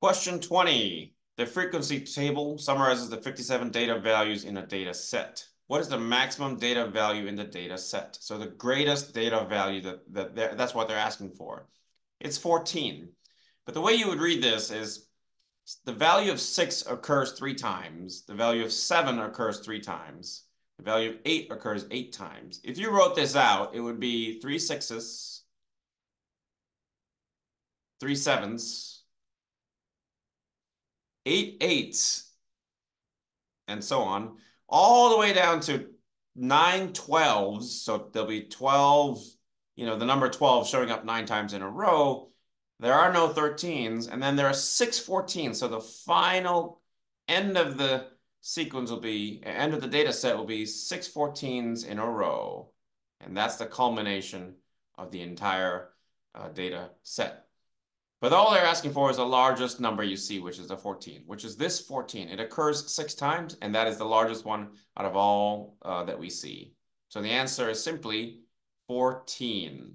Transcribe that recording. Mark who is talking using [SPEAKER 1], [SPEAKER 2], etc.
[SPEAKER 1] Question 20. The frequency table summarizes the 57 data values in a data set. What is the maximum data value in the data set? So the greatest data value that, that that's what they're asking for. It's 14. But the way you would read this is the value of 6 occurs three times. The value of 7 occurs three times. The value of 8 occurs eight times. If you wrote this out, it would be three sixes, three sevens, eight eights, and so on, all the way down to nine 12s. So there'll be 12, you know, the number 12 showing up nine times in a row. There are no 13s, and then there are six 14s. So the final end of the sequence will be, end of the data set will be six 14s in a row. And that's the culmination of the entire uh, data set. But all they're asking for is the largest number you see, which is the 14, which is this 14. It occurs six times, and that is the largest one out of all uh, that we see. So the answer is simply 14.